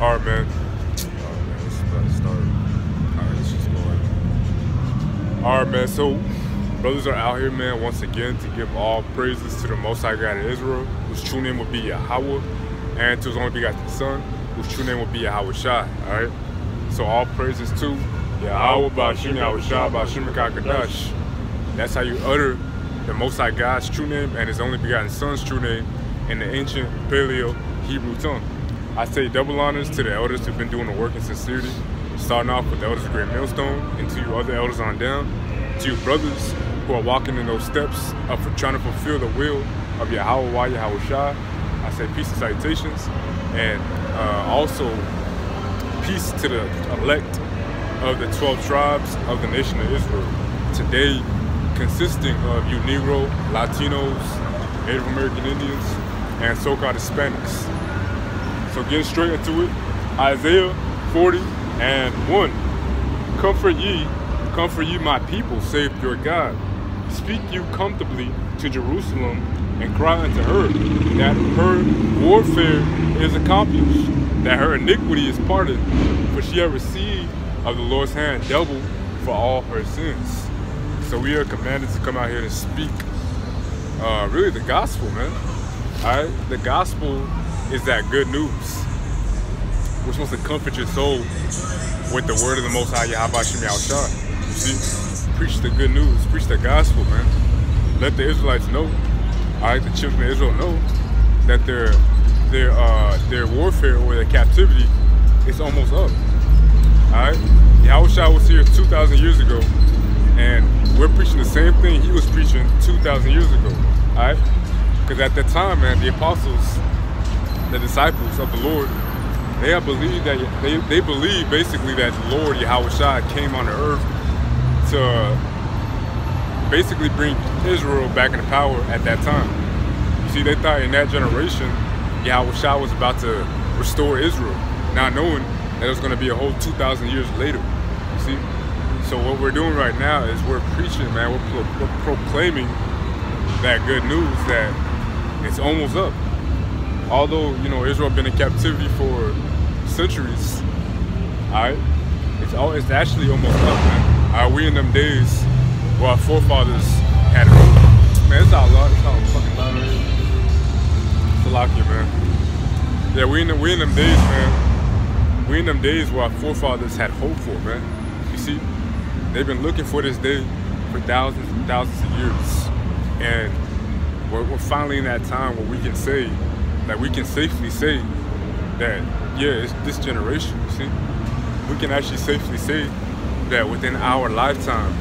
All right, man. All right, man. Is about to start. All right, just. All right, man. So, brothers are out here, man, once again to give all praises to the Most High God of Israel, whose true name would be Yahweh, and to His only begotten Son, whose true name would be Yahweh Shai. All right. So all praises to Yahweh Bashim Yahweh Shai Bashim Kadash. That's how you utter the Most High God's true name and His only begotten Son's true name in the ancient Paleo Hebrew tongue. I say double honors to the elders who've been doing the work in sincerity, starting off with the elders of Great Millstone, and to you other elders on down, to you brothers who are walking in those steps of trying to fulfill the will of Yahweh Yahweh Shai. I say peace and salutations, and uh, also peace to the elect of the 12 tribes of the nation of Israel. Today, consisting of you Negro, Latinos, Native American Indians, and so-called Hispanics. So getting straight into it, Isaiah 40 and 1. Comfort ye, comfort ye my people, save your God. Speak you comfortably to Jerusalem and cry unto her that her warfare is accomplished, that her iniquity is parted, for she hath received of the Lord's hand double for all her sins. So we are commanded to come out here to speak uh, really the gospel, man. Alright? The gospel is that good news. We're supposed to comfort your soul with the word of the Most High Yahweh Yahushua. You see? Preach the good news, preach the gospel, man. Let the Israelites know, alright, the children of Israel know that their their uh their warfare or their captivity is almost up. Alright? Yahushua was here 2,000 years ago, and we're preaching the same thing he was preaching 2,000 years ago. Alright? Because at that time, man, the apostles, the disciples of the Lord, they have believed that they, they believe basically that the Lord Yahushua came on the earth to basically bring Israel back into power at that time. You see, they thought in that generation, Yahushua was about to restore Israel, not knowing that it was going to be a whole 2,000 years later. You see? So what we're doing right now is we're preaching, man. We're, pro- we're proclaiming that good news that it's almost up. Although you know Israel been in captivity for centuries, all right, it's all it's actually almost up, man. Are we in them days where our forefathers had hope? Man, it's all loud. It's all fucking loud right. It's a lock man. Yeah, we in the, we in them days, man. We in them days where our forefathers had hope for, man. You see, they've been looking for this day for thousands and thousands of years, and we're, we're finally in that time where we can say that we can safely say that yeah, it's this generation. See, we can actually safely say that within our lifetime,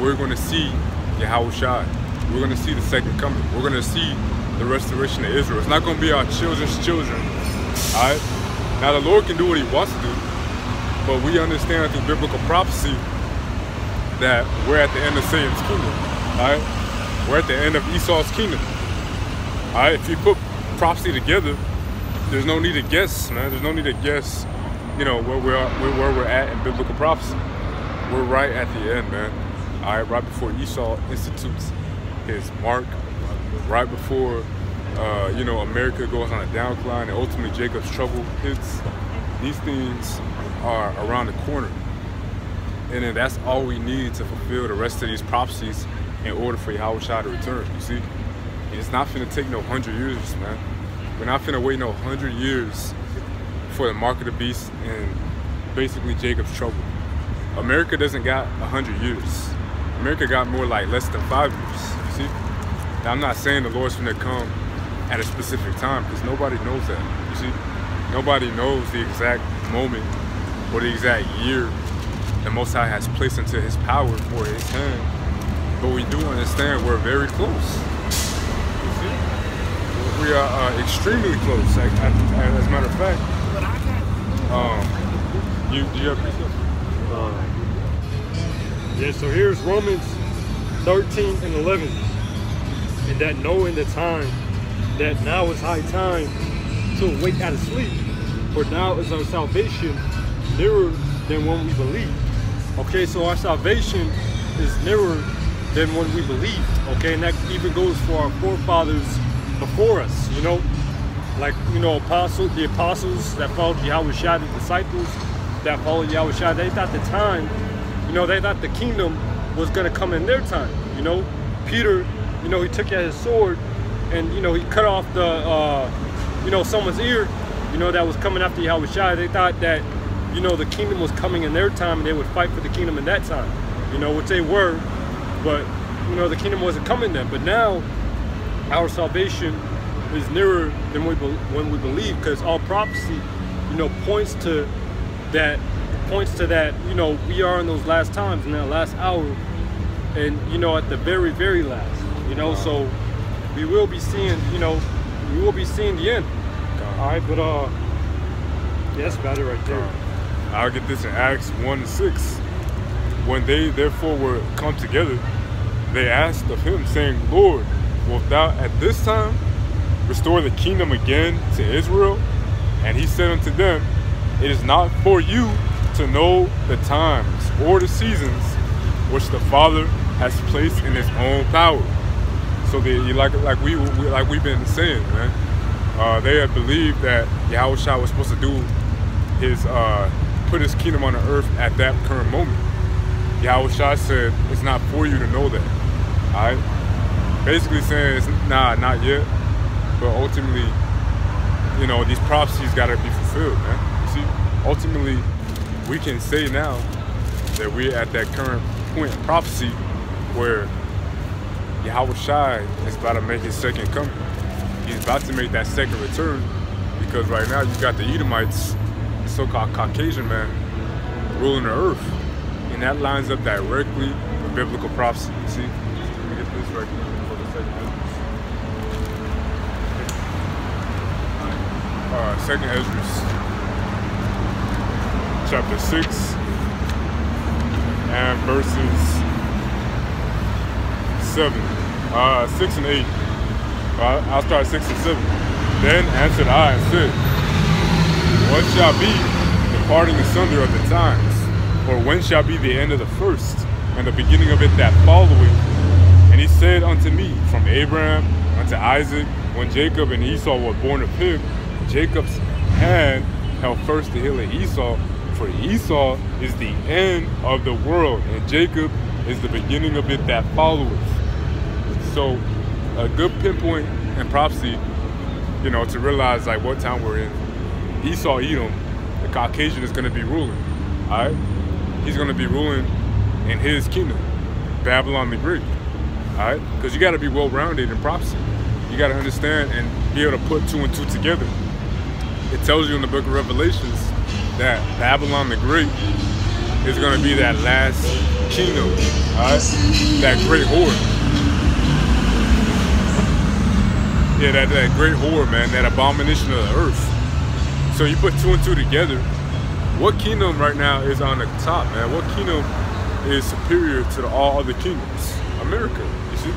we're going to see Yahweh Shai. We're going to see the second coming. We're going to see the restoration of Israel. It's not going to be our children's children. All right. Now the Lord can do what He wants to do, but we understand through biblical prophecy that we're at the end of Satan's kingdom. All right. We're at the end of Esau's kingdom. All right. If you put prophecy together, there's no need to guess, man. There's no need to guess, you know, where we're where we're at in biblical prophecy. We're right at the end, man. All right, right before Esau institutes his mark, right before, uh, you know, America goes on a downcline and ultimately Jacob's trouble hits. These things are around the corner. And then that's all we need to fulfill the rest of these prophecies in order for Yahweh to return, you see? And it's not finna take no hundred years, man. We're not finna wait no hundred years for the mark of the beast and basically Jacob's trouble. America doesn't got a hundred years. America got more like less than five years. You see? Now I'm not saying the Lord's gonna come at a specific time because nobody knows that. You see? Nobody knows the exact moment or the exact year the Most High has placed into His power or His hand. But we do understand we're very close. We are uh, extremely close. Like, as a matter of fact, um, you do you have? Uh, yeah, so here's Romans 13 and 11. And that knowing the time, that now is high time to awake out of sleep. For now is our salvation nearer than when we believe. Okay, so our salvation is nearer than when we believe. Okay, and that even goes for our forefathers before us, you know. like you know, apostles, the apostles that followed Yahweh the disciples that followed Yahweh they thought the time, you know, they thought the kingdom was gonna come in their time. You know, Peter, you know, he took out his sword and you know he cut off the, uh, you know, someone's ear, you know, that was coming after Yahweh. They thought that, you know, the kingdom was coming in their time and they would fight for the kingdom in that time. You know, which they were, but you know, the kingdom wasn't coming then. But now, our salvation is nearer than we when we believe, because all prophecy, you know, points to that points to that. You know, we are in those last times in that last hour, and you know, at the very, very last. You know, so we will be seeing. You know, we will be seeing the end. All right, but uh, yeah, that's about it right there. I'll get this in Acts one and six. When they therefore were come together, they asked of him, saying, Lord, wilt thou at this time restore the kingdom again to Israel? And he said unto them, It is not for you to know the times or the seasons which the Father has placed in his own power. So they like like we, we like we've been saying, man. Uh, they had believed that Yahweh was supposed to do his uh, put his kingdom on the earth at that current moment. Yahweh said it's not for you to know that. Alright? Basically saying it's nah, not yet. But ultimately, you know, these prophecies gotta be fulfilled, man. You see, ultimately we can say now that we're at that current point in prophecy where Yahweh Shai is about to make his second coming. He's about to make that second return because right now you got the Edomites, the so-called Caucasian man, ruling the earth. And that lines up directly with biblical prophecy. See? Let me get this right here for the second Esdras. Uh, second Esdras, chapter 6 and verses 7, uh, 6 and 8. Uh, I'll start 6 and 7. Then answered I and said, What shall be the parting asunder of the times? Or when shall be the end of the first, and the beginning of it that following? And he said unto me, From Abraham unto Isaac, when Jacob and Esau were born of him, Jacob's hand held first the heel of Esau, for Esau is the end of the world, and Jacob is the beginning of it that follows. So, a good pinpoint and prophecy, you know, to realize like what time we're in. Esau, Edom, the Caucasian is going to be ruling. All right, he's going to be ruling in his kingdom, Babylon the Great. All right, because you got to be well-rounded in prophecy. You got to understand and be able to put two and two together. It tells you in the book of Revelations that Babylon the Great is going to be that last kingdom, right? That great whore. Yeah, that, that great whore, man, that abomination of the earth. So you put two and two together. What kingdom right now is on the top, man? What kingdom is superior to the, all other kingdoms? America, you see?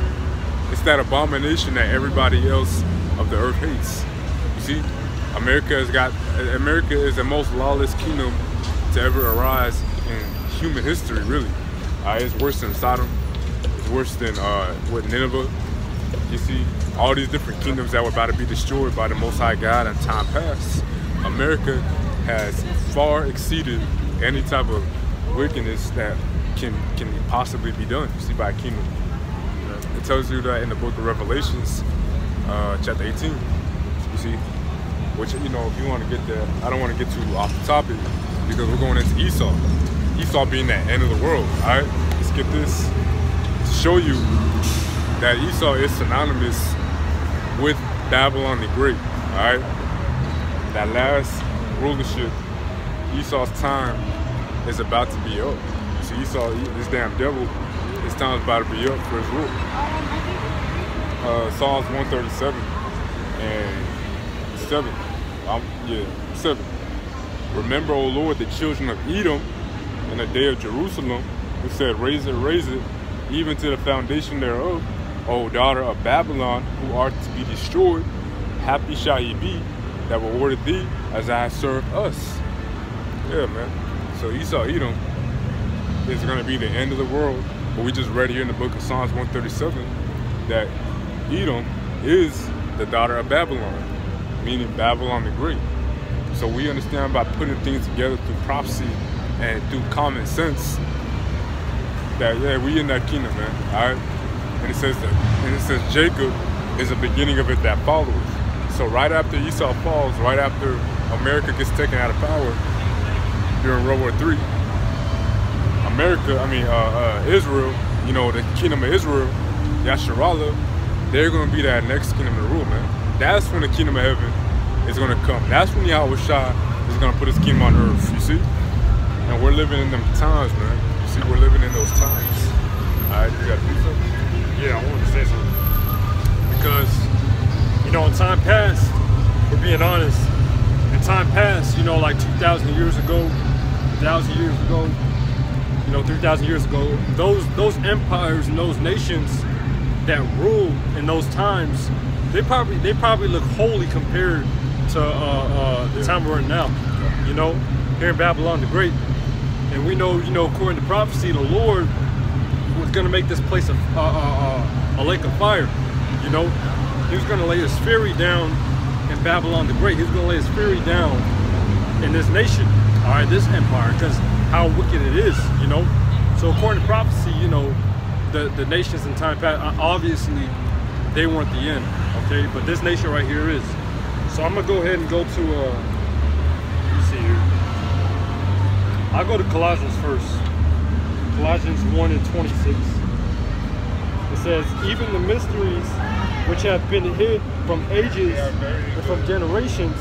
It's that abomination that everybody else of the earth hates. You see? America has got America is the most lawless kingdom to ever arise in human history, really. Uh, it's worse than Sodom. It's worse than uh, what Nineveh. You see, all these different kingdoms that were about to be destroyed by the Most High God in time past. America has far exceeded any type of wickedness that can can possibly be done. You see, by a kingdom. It tells you that in the book of Revelations, uh, chapter 18. You see, which you know, if you want to get there, I don't want to get too off the topic because we're going into Esau. Esau being that end of the world. All right, let's get this to show you that Esau is synonymous with Babylon the Great. All right, that last rulership, Esau's time is about to be up. See, Esau, this damn devil, his time is about to be up for his rule. Uh, Psalms 137 and 7. Um, yeah, 7. Remember, O Lord, the children of Edom in the day of Jerusalem, who said, Raise it, raise it, even to the foundation thereof. O daughter of Babylon, who art to be destroyed, happy shall ye be that rewarded thee as I have served us. Yeah, man. So Esau, Edom is going to be the end of the world. But we just read here in the book of Psalms 137 that Edom is the daughter of Babylon. Meaning Babylon the Great. So we understand by putting things together through prophecy and through common sense that yeah, we in that kingdom, man. All right, and it says that, and it says Jacob is the beginning of it that follows. So right after Esau falls, right after America gets taken out of power during World War III, America, I mean uh, uh, Israel, you know, the kingdom of Israel, Yasharallah, they're to be that next kingdom to rule, man. That's when the kingdom of heaven is going to come. That's when Yahweh Shah is going to put his kingdom on earth, you see? And we're living in them times, man. You see, we're living in those times. All right, you got to do something? Yeah, I wanted to say something. Because, you know, in time past, we're being honest, in time past, you know, like 2,000 years ago, 1,000 years ago, you know, 3,000 years ago, those those empires and those nations that ruled in those times, they probably they probably look holy compared to uh, uh, the time we're in now. You know, here in Babylon the Great, and we know, you know, according to prophecy, the Lord was going to make this place a, uh, uh, a lake of fire. You know, he was going to lay his fury down in Babylon the Great. He was going to lay his fury down in this nation, all right, this empire, because how wicked it is, you know. So according to prophecy, you know, the, the nations in time past, obviously, they weren't the end, okay? But this nation right here is. So I'm gonna go ahead and go to, uh, let me see here. I'll go to Colossians first. Colossians 1 and 26. It says, even the mysteries which have been hid from ages and from generations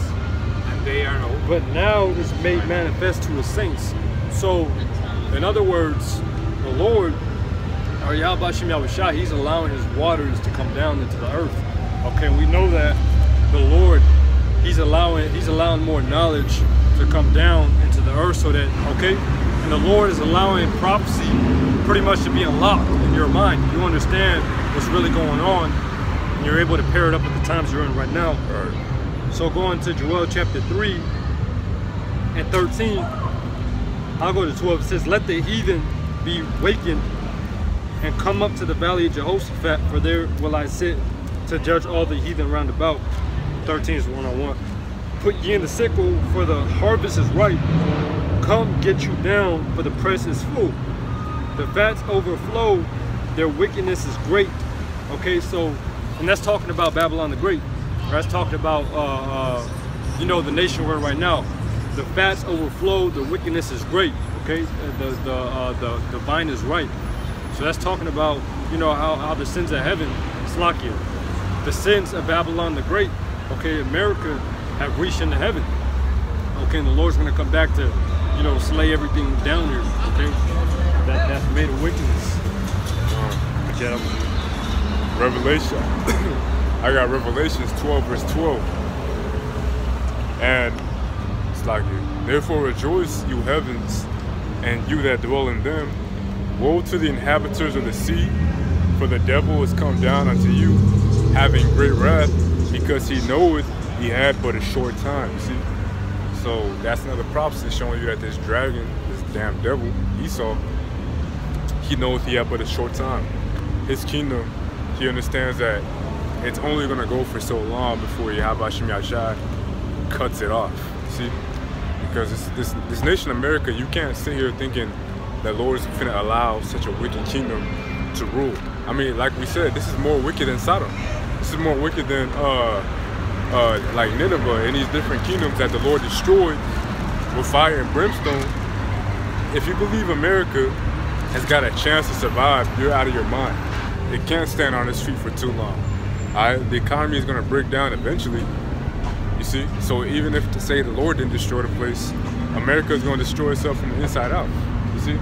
And they are no. but now is made manifest to his saints. So, in other words, the Lord, or Yahweh Shem Yahweh Shai, he's allowing his waters to come down into the earth. Okay, we know that the Lord, he's allowing he's allowing more knowledge to come down into the earth so that okay, and the Lord is allowing prophecy pretty much to be unlocked in your mind. You understand what's really going on, and you're able to pair it up with the times you're in right now. So going to Joel chapter 3 and 13, I'll go to 12. It says, Let the heathen be wakened and come up to the valley of Jehoshaphat, for there will I sit to judge all the heathen round about. 13 is one on one. Put ye in the sickle, for the harvest is ripe. Come get you down, for the press is full. The vats overflow, their wickedness is great. Okay, so, and that's talking about Babylon the Great. That's talking about, uh, uh, you know, the nation we're right now. The fats overflow, the wickedness is great. Okay, the the uh, the the vine is ripe. So that's talking about, you know, how, how the sins of heaven, Slakia, the sins of Babylon the Great. Okay, America have reached into heaven. Okay, and the Lord's gonna come back to, you know, slay everything down here. Okay, that that's made of wickedness. Um, But Revelation. I got Revelations 12, verse 12. And it's like, therefore rejoice, you heavens, and you that dwell in them. Woe to the inhabitants of the sea, for the devil is come down unto you, having great wrath, because he knoweth he had but a short time. See? So that's another prophecy showing you that this dragon, this damn devil, Esau, he knows he had but a short time. His kingdom, he understands that it's only gonna go for so long before Yahweh Shem Yahshai cuts it off. See? Because this, this this nation America, you can't sit here thinking that Lord is gonna allow such a wicked kingdom to rule. I mean, like we said, this is more wicked than Sodom. This is more wicked than uh uh like Nineveh and these different kingdoms that the Lord destroyed with fire and brimstone. If you believe America has got a chance to survive, you're out of your mind. It can't stand on its feet for too long. The economy is gonna break down eventually. You see? So even if to say the Lord didn't destroy the place, America is gonna destroy itself from the inside out. You see?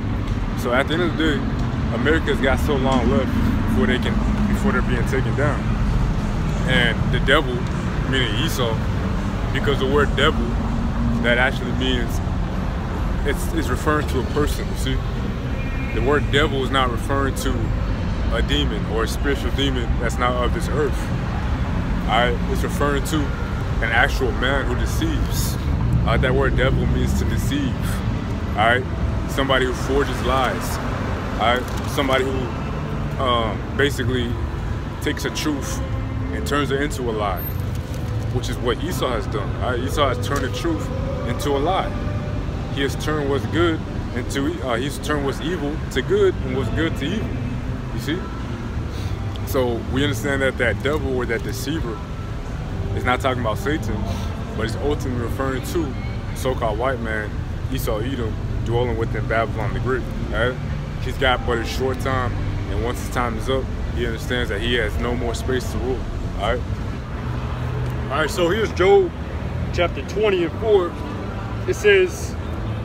So at the end of the day, America's got so long left before they can before they're being taken down. And the devil, meaning Esau, because the word devil that actually means it's, it's referring to a person, see? The word devil is not referring to a demon or a spiritual demon that's not of this earth. Alright, it's referring to an actual man who deceives. Uh, that word devil means to deceive. Alright, somebody who forges lies. Alright, somebody who um, basically takes a truth and turns it into a lie. which is what Esau has done. Right? Esau has turned the truth into a lie. He has turned what's good into uh, he's turned what's evil to good and what's good to evil. You see? So we understand that that devil or that deceiver is not talking about Satan, but he's ultimately referring to so-called white man, Esau Edom, dwelling within Babylon the Great. Right? He's got but a short time, and once his time is up, he understands that he has no more space to rule. All right. All right. So here's Job, chapter 20 and 4. It says,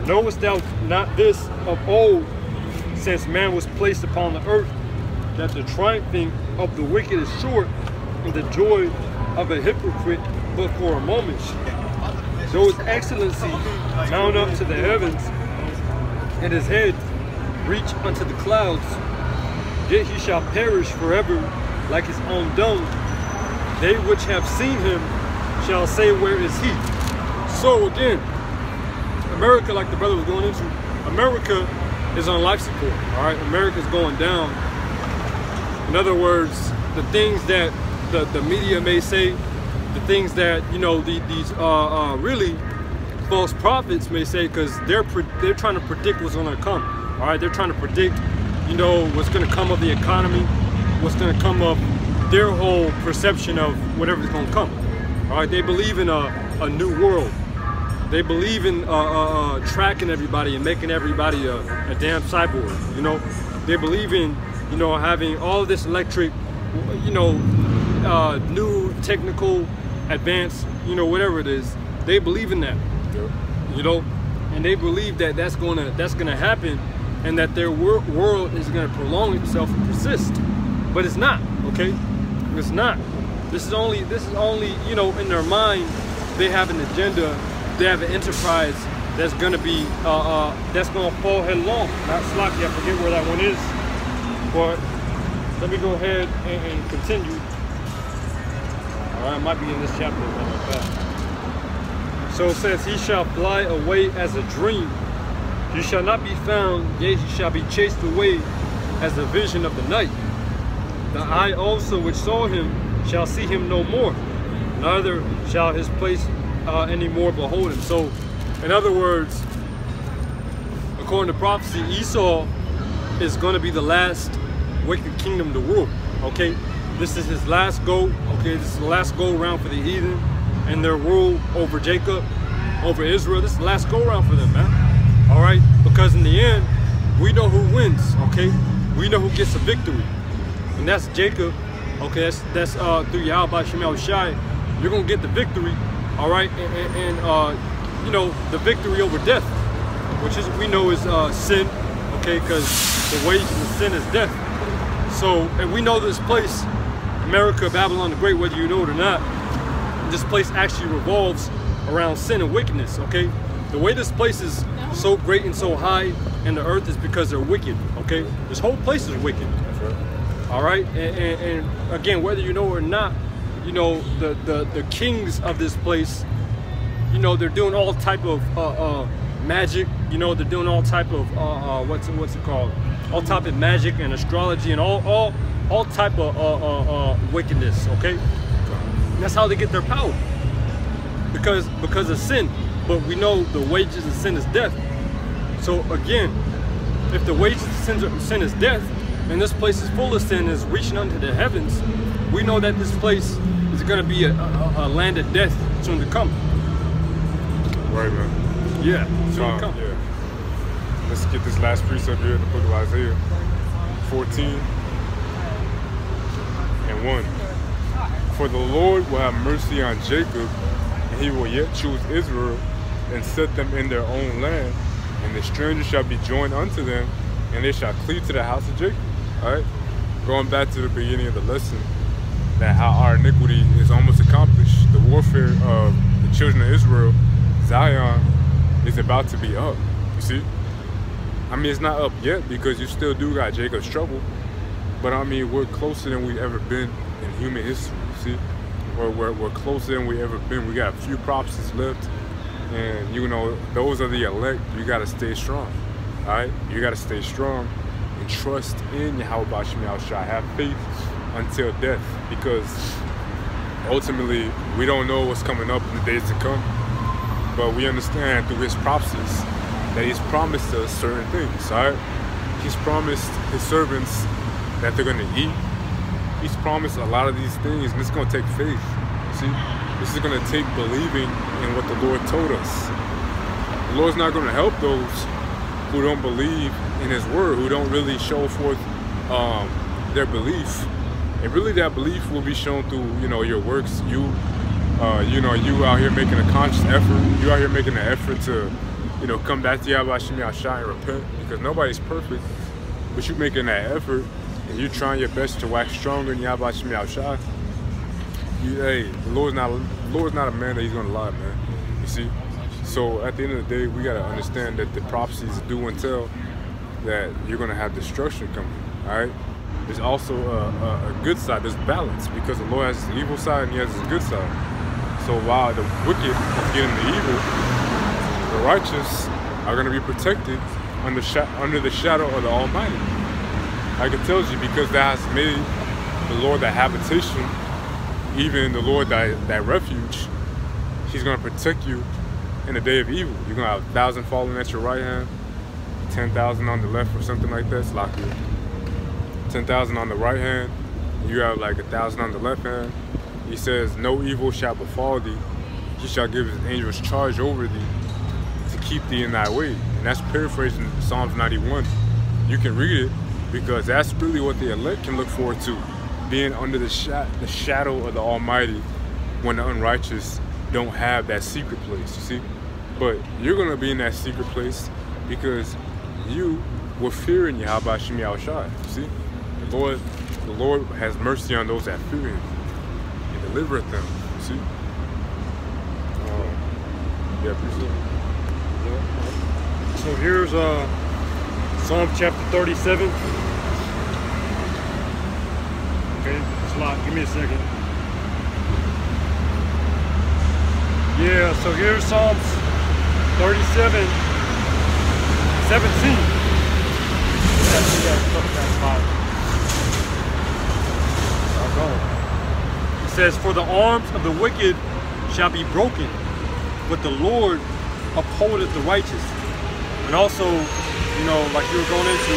"Knowest thou not this of old, since man was placed upon the earth, that the triumphing of the wicked is short, and the joy of a hypocrite but for a moment. Though his excellency mount up to the heavens, and his head reach unto the clouds, yet he shall perish forever like his own dung. They which have seen him shall say, Where is he? So again, America, like the brother was going into, America is on life support. All right, America's going down. In other words, the things that the, the media may say, the things that you know the, these uh, uh, really false prophets may say, because they're they're trying to predict what's going to come. All right, they're trying to predict, you know, what's going to come of the economy, what's going to come of their whole perception of whatever's going to come. All right, they believe in a, a new world. They believe in uh, uh, uh, tracking everybody and making everybody a, a damn cyborg. You know, they believe in you know having all this electric, you know, uh, new technical, advanced, you know, whatever it is. They believe in that. You know, and they believe that that's gonna that's gonna happen, and that their wor world is gonna prolong itself and persist. But it's not. Okay, it's not. This is only this is only you know in their mind they have an agenda they have an enterprise that's gonna be uh, uh, that's gonna fall headlong. Not sloppy, I forget where that one is. But let me go ahead and, and continue. Alright, might be in this chapter. So it says, He shall fly away as a dream. He shall not be found, yea, shall be chased away as a vision of the night. The eye also which saw him shall see him no more, neither shall his place uh, anymore behold him. So, in other words, according to prophecy, Esau is going to be the last wicked kingdom to rule. Okay, this is his last go. Okay, this is the last go around for the heathen and their rule over Jacob, over Israel. This is the last go around for them, man. All right, because in the end, we know who wins. Okay, we know who gets a victory, and that's Jacob. Okay, that's that's uh, through Yahweh Shemel Shai. You're gonna get the victory all right, and, and, and uh, you know the victory over death, which is we know is uh, sin, okay, because the wages of sin is death. So, and we know this place, America, Babylon the Great, whether you know it or not, this place actually revolves around sin and wickedness, okay? The way this place is so great and so high in the earth is because they're wicked, okay? This whole place is wicked. All right, and, and, and again, whether you know or not, you know, the, the, the kings of this place, you know, they're doing all type of uh, uh, magic, you know, they're doing all type of, uh, uh, what's, it, what's it called? All type of magic and astrology and all, all, all type of uh, uh, wickedness, okay? And that's how they get their power. Because, because of sin. But we know the wages of sin is death. So again, if the wages of sin, sin is death, and this place is full of sin, is reaching unto the heavens, we know that this place is going to be a, a, a, land of death soon to come. Right, man. Yeah, soon um, to come. Yeah. Let's get this last precept here in the book of Isaiah 14 and 1. For the Lord will have mercy on Jacob, and he will yet choose Israel and set them in their own land. And the stranger shall be joined unto them, and they shall cleave to the house of Jacob. Right? Going back to the beginning of the lesson, that how our iniquity is almost accomplished. The warfare of the children of Israel, Zion, is about to be up. You see? I mean, it's not up yet because you still do got Jacob's trouble. But I mean, we're closer than we've ever been in human history. See? We're, we're, we're closer than we've ever been. We got a few prophecies left. And, you know, those are the elect. You got to stay strong. All right? You got to stay strong and trust in Yahweh Shai. Have faith until death because ultimately, we don't know what's coming up in the days to come, but we understand through His prophecies that He's promised us certain things. All right, He's promised His servants that they're gonna eat. He's promised a lot of these things, and it's gonna take faith. See, this is gonna take believing in what the Lord told us. The Lord's not gonna help those who don't believe in His Word, who don't really show forth um, their belief. And really that belief will be shown through you know your works. You uh, you know you out here making a conscious effort. You out here making an effort to you know come back to Yahweh Shai and repent because nobody's perfect. But you making that effort and you trying your best to wax stronger in Yahweh Shai. You, hey the Lord's not the Lord's not a man that he's gonna lie man. You see so at the end of the day we gotta understand that the prophecies do and tell that you're gonna have destruction coming all right there's also a, a, a, good side. There's balance because the Lord has his evil side and he has his good side. So while the wicked is getting the evil, the righteous are going to be protected under, under the shadow of the Almighty. I can tell you because that has made the Lord that habitation, even the Lord that, that refuge, he's going to protect you in the day of evil. You're to have a thousand falling at your right hand, 10,000 on the left or something like that. It's locked you. 10,000 on the right hand, you have like a thousand on the left hand. He says, No evil shall befall thee. He shall give his angels charge over thee to keep thee in thy way. And that's paraphrasing Psalms 91. You can read it because that's really what the elect can look forward to being under the, sh the shadow of the Almighty when the unrighteous don't have that secret place, you see? But you're going to be in that secret place because you were fearing Yahweh Shem Shai, you see? The Lord, the Lord has mercy on those that fear Him and delivereth them. See? Um, yeah, appreciate Yeah. So here's uh, Psalm chapter 37. Okay, it's locked. Give me a second. Yeah, so here's Psalms 37, 17. That's, It says, For the arms of the wicked shall be broken, but the Lord upholdeth the righteous. And also, you know, like you were going into,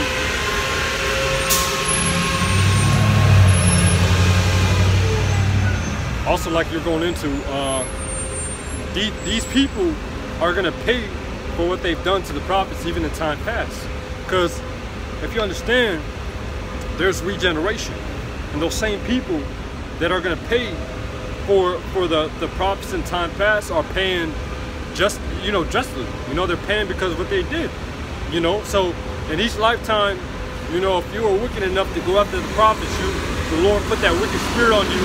also like you're going into, uh, these people are going to pay for what they've done to the prophets even in time past. Because if you understand, there's regeneration. And those same people that are going to pay for for the the props in time past are paying just you know justly. You know they're paying because of what they did. You know, so in each lifetime, you know, if you were wicked enough to go after the prophets, you the Lord put that wicked spirit on you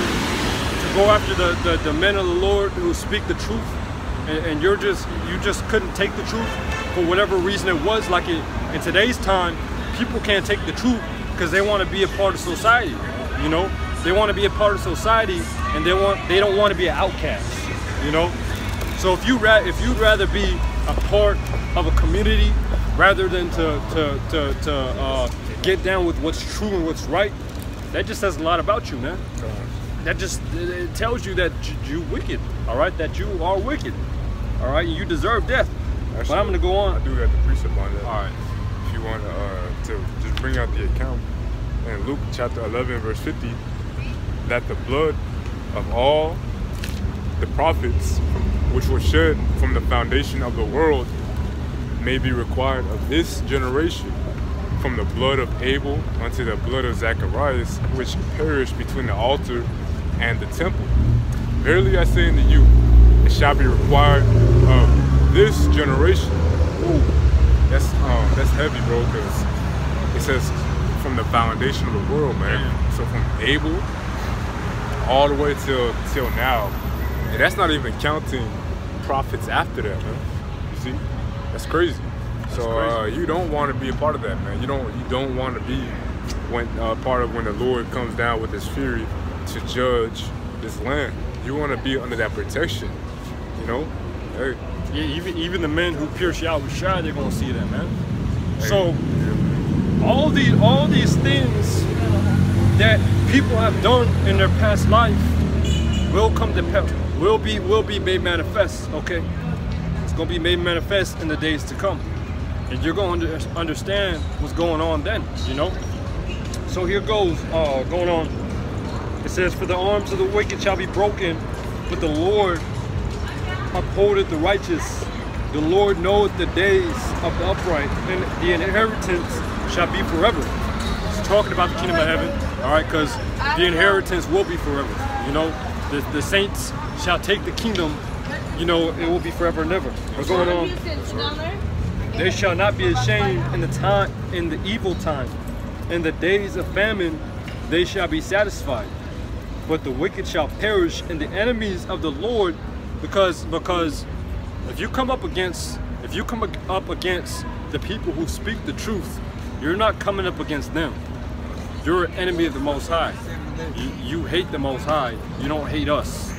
to go after the the, the men of the Lord who speak the truth, and, and you're just you just couldn't take the truth for whatever reason it was. Like it, in today's time, people can't take the truth because they want to be a part of society. You know, they want to be a part of society, and they want they don't want to be an outcast. You know, so if you ra- if you'd rather be a part of a community rather than to to to, to uh, get down with what's true and what's right, that just says a lot about you, man. That just it tells you that you wicked. All right, that you are wicked. All right, you deserve death. Actually, but I'm gonna go on. I do got the precept on that. All right. If you want uh, to just bring out the account in Luke chapter 11, verse 50, that the blood of all the prophets which were shed from the foundation of the world may be required of this generation from the blood of Abel unto the blood of Zacharias, which perished between the altar and the temple. Verily I say unto you, shall be required of this generation. Ooh, that's um, that's heavy, bro, because it says from the foundation of the world, man. So from Abel all the way till till now, and that's not even counting prophets after that, man. You see, that's crazy. That's so uh, crazy. Uh, you don't want to be a part of that, man. You don't you don't want to be when uh, part of when the Lord comes down with His fury to judge this land. You want to be under that protection, you know. Hey. Even even the men who pierce Yahweh Shai, they're gonna see that, man. Hey. So. All these all these things that people have done in their past life will come to pe- will be will be made manifest. Okay, it's gonna be made manifest in the days to come, and you're going to understand what's going on then. You know. So here goes, uh, going on. It says, "For the arms of the wicked shall be broken, but the Lord upholdeth the righteous. The Lord knoweth the days of the upright, and the inheritance shall be forever." It's talking about the kingdom of heaven, all right? Because the inheritance will be forever. You know, the, the saints shall take the kingdom. You know, it will be forever and ever. What's going on? They shall not be ashamed in the time in the evil time. In the days of famine, they shall be satisfied. But the wicked shall perish, and the enemies of the Lord, because because if you come up against if you come up against the people who speak the truth, you're not coming up against them. You're an enemy of the Most High. You, you hate the Most High. You don't hate us.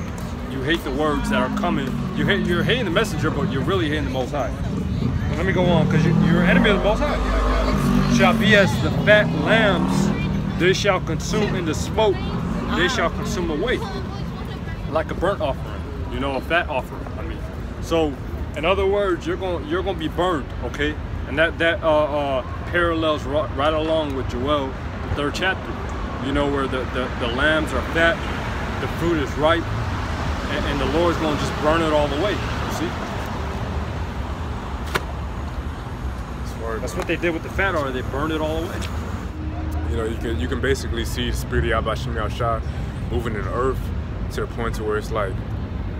You hate the words that are coming. You hate, you're hating the messenger, but you're really hating the Most High. But let me go on, because you, you're an enemy of the Most High. Shall be as the fat lambs, they shall consume in the smoke, they shall consume away, like a burnt offering. You know, a fat offering. I mean, so in other words, you're going you're going to be burned. Okay, and that that uh, uh, parallels right, right along with Joel, the third chapter. You know where the, the, the lambs are fat, the fruit is ripe, and, and the Lord's going to just burn it all the way. You see? That's what they did with the fat oil. They burned it all away. You know, you can you can basically see the spirit of Yahshua moving in the earth to the point to where it's like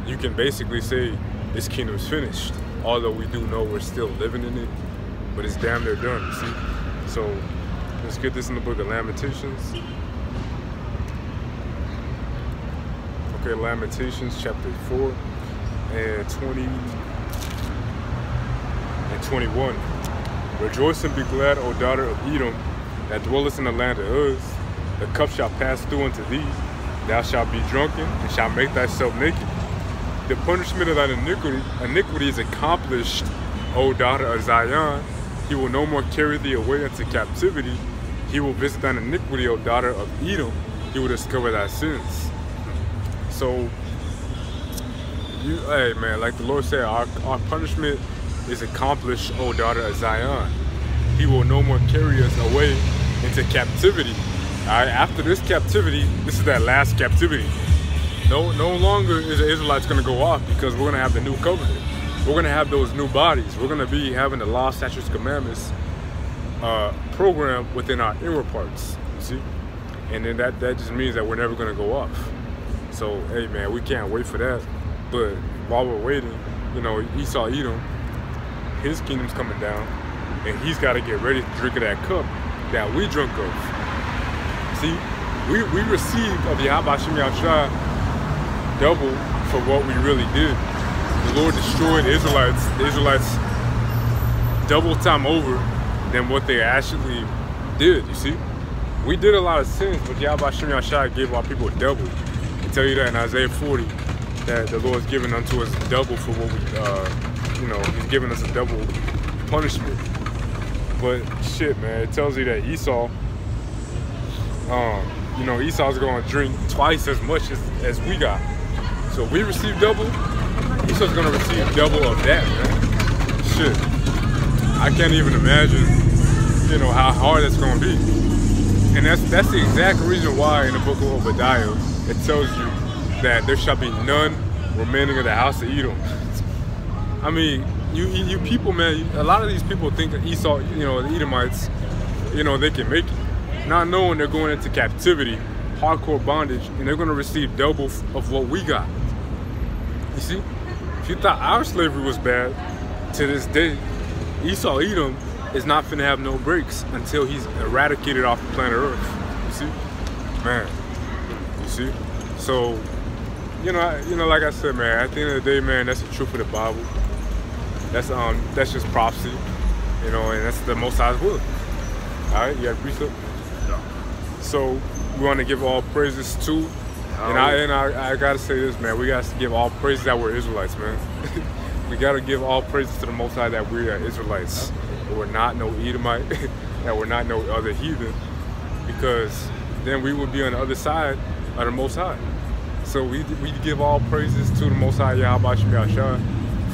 you can basically say this kingdom's finished. Although we do know we're still living in it, but it's damn near done, you see? So let's get this in the book of Lamentations. Okay, Lamentations chapter 4 and 20 and 21. Rejoice and be glad, O daughter of Edom, that dwellest in the land of Uz. The cup shall pass through unto thee. Thou shalt be drunken, and shalt make thyself naked. The punishment of thine iniquity, is accomplished, O daughter of Zion. He will no more carry thee away into captivity. He will visit thine iniquity, O daughter of Edom. He will discover thy sins. So, you, hey man, like the Lord said, our, our punishment is accomplished, O daughter of Zion. He will no more carry us away into captivity. All right, after this captivity, this is that last captivity. No, no longer is the Israelites going to go off because we're going to have the new covenant. We're going to have those new bodies. We're going to be having the law, statutes, commandments uh, program within our inner parts. See, and then that that just means that we're never going to go off. So, hey man, we can't wait for that. But while we're waiting, you know, Esau Edom, his kingdom's coming down, and he's got to get ready to drink of that cup that we drunk of. See, we, we receive of Yahweh Shem Yahshua double for what we really did. The Lord destroyed Israelites, the Israelites double time over than what they actually did, you see? We did a lot of sins, but Yahweh Shem Yahshua gave our people double. I tell you that in Isaiah 40, that the Lord Lord's given unto us double for what we, uh, you know, He's given us a double punishment. But shit, man, it tells you that Esau, um, you know, Esau's to drink twice as much as, as we got. So we receive double, Esau's going to receive double of that, man. Shit. I can't even imagine, you know, how hard that's going to be. And that's that's the exact reason why in the book of Obadiah, it tells you that there shall be none remaining of the house of Edom. I mean, you you people, man, a lot of these people think that Esau, you know, the Edomites, you know, they can make it, not knowing they're going into captivity, hardcore bondage, and they're going to receive double of what we got. See, if you thought our slavery was bad, to this day, Esau Edom is not finna have no breaks until he's eradicated off the planet Earth. You see, man. You see, so you know, you know, like I said, man. At the end of the day, man, that's the truth of the Bible. That's um, that's just prophecy, you know, and that's the Most High's will. All right, you got precept. No. So we want to give all praises to, and I and I, I gotta say this, man. We got to give all praises that we're Israelites, man. we gotta give all praises to the Most High that we are Israelites. That we're not no Edomite. that we're not no other heathen, because then we would be on the other side of the Most High. So we, we give all praises to the Most High Yahweh Shah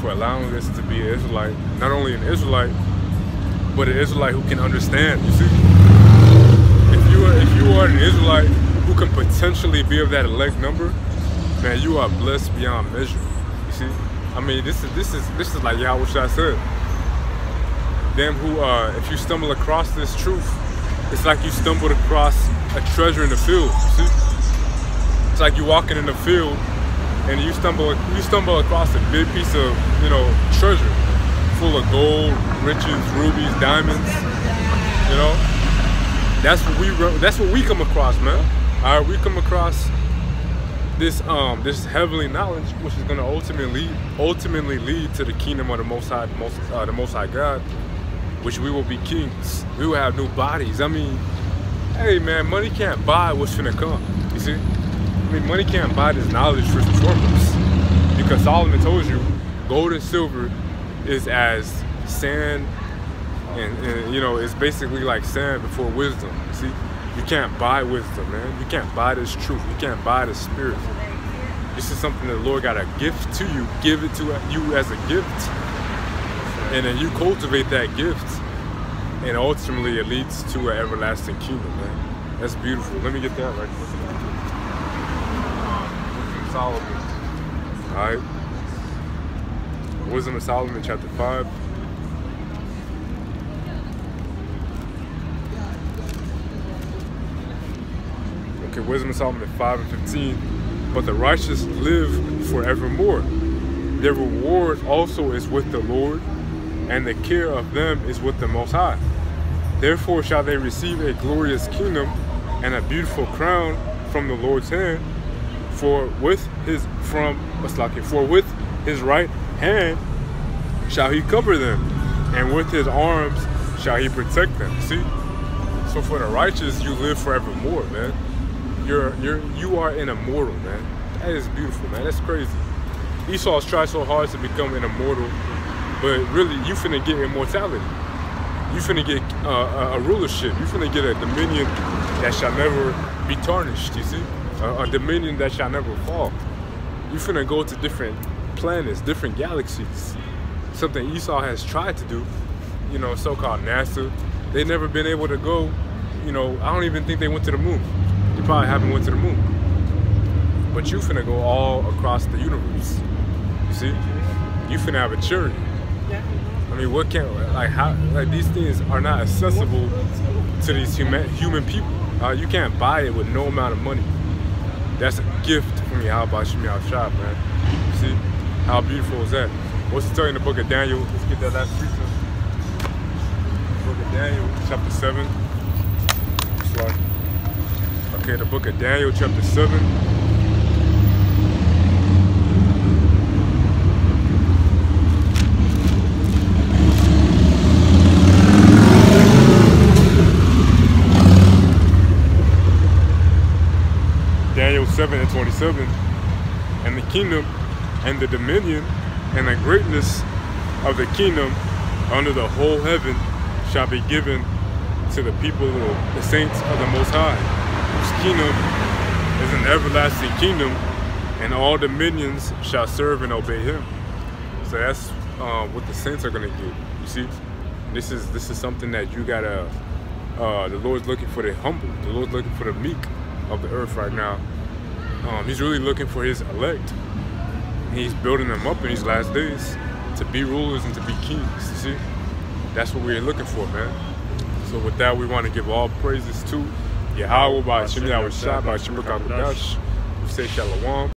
for allowing us to be an Israelite. Not only an Israelite, but an Israelite who can understand. You see, if you are if you are an Israelite who can potentially be of that elect number, man, you are blessed beyond measure. You see, I mean, this is this is this is like Yahweh Shah said. Them who, uh, if you stumble across this truth, it's like you stumbled across a treasure in the field. You see, it's like you walking in the field and you stumble you stumble across a big piece of you know treasure full of gold, riches, rubies, diamonds. You know, that's what we that's what we come across, man. All right, we come across this um this heavenly knowledge, which is going to ultimately ultimately lead to the kingdom of the Most High, Most uh, the Most High God, which we will be kings. We will have new bodies. I mean, hey man, money can't buy what's gonna come. You see. I mean, money can't buy this knowledge first and. Because Solomon told you, gold and silver is as sand, and, and, you know, it's basically like sand before wisdom. You see, you can't buy wisdom, man. You can't buy this truth. You can't buy the spirit. This is something that the Lord got a gift to you, give it to you as a gift, and then you cultivate that gift, and ultimately it leads to an everlasting kingdom, man. That's beautiful. Let me get that right quick. Solomon. Alright. Wisdom of Solomon, chapter 5. Wisdom Solomon 5 and 15. But the righteous live forevermore. Their reward also is with the Lord, and the care of them is with the Most High. Therefore shall they receive a glorious kingdom and a beautiful crown from the Lord's hand for with his from for with his right hand shall he cover them, and with his arms shall he protect them. See? So for the righteous you live forevermore, man. You're you're you are an immortal, man. That is beautiful, man. That's crazy. Esau's tried so hard to become an immortal, but really you finna get immortality. You finna get uh, a rulership. You finna get a dominion that shall never be tarnished. You see? a, a dominion that shall never fall. You finna go to different planets, different galaxies. Something Esau has tried to do, you know, so-called NASA. They've never been able to go, you know, I don't even think they went to the moon. They probably haven't went to the moon. But you finna go all across the universe. You see? You finna have a charity. I mean, what can like how like these things are not accessible to these human human people. Uh, you can't buy it with no amount of money. That's a gift from Yahweh Shemi Shop, man. You See? How beautiful is that? What's the story in the book of Daniel? Let's get that last precept. Book of Daniel, chapter 7. Okay, the book of Daniel, chapter 7. Daniel 7 and 27. And the kingdom and the dominion and the greatness of the kingdom under the whole heaven shall be given to the people the saints of the Most High, whose kingdom is an everlasting kingdom, and all dominions shall serve and obey him. So that's uh, what the saints are gonna get. You see, this is this is something that you gotta. Uh, the Lord's looking for the humble. The Lord's looking for the meek of the earth right now. Um, he's really looking for his elect. He's building them up in these last days to be rulers and to be kings. You see, that's what we're looking for, man. So with that, we want to give all praises to Yahweh by Shem Yahweh Shah by Shem We say Shalom.